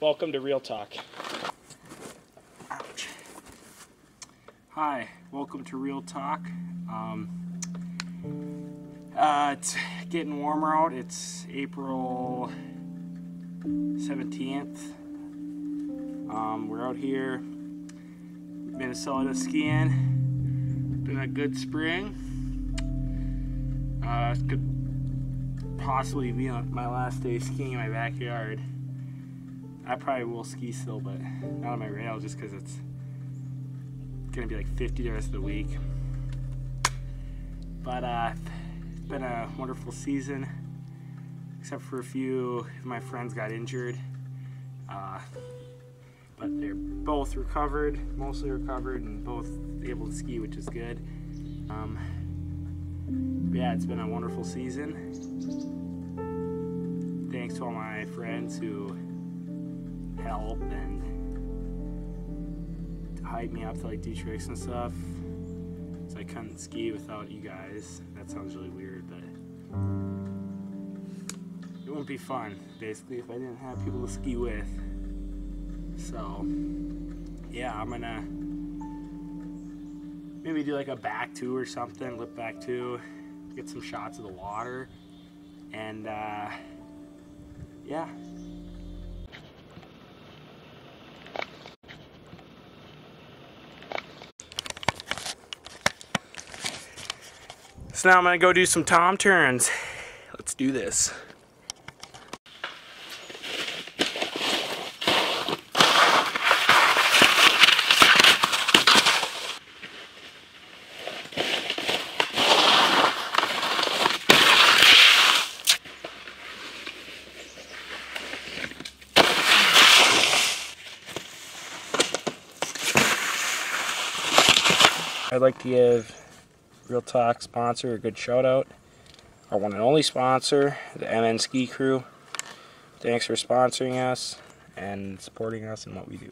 Welcome to Real Talk. Ouch. Hi, welcome to Real Talk. Um, uh, it's getting warmer out. It's April 17th. Um, we're out here, Minnesota skiing. Been a good spring. Uh, could possibly be my last day skiing in my backyard. I probably will ski still, but not on my rail just because it's gonna be like 50 the rest of the week. But uh, it's been a wonderful season, except for a few of my friends got injured. Uh, but they're both recovered, mostly recovered, and both able to ski, which is good. Um, yeah, it's been a wonderful season. Thanks to all my friends who help and hype me up to like do tricks and stuff. So I couldn't ski without you guys. That sounds really weird, but it wouldn't be fun basically if I didn't have people to ski with. So yeah, I'm gonna maybe do like a back two or something, lip back two, get some shots of the water, and uh, yeah. So now I'm gonna go do some tom turns. Let's do this. I'd like to give Real Talk sponsor a good shout out. Our one and only sponsor, the MN Ski Crew. Thanks for sponsoring us and supporting us in what we do.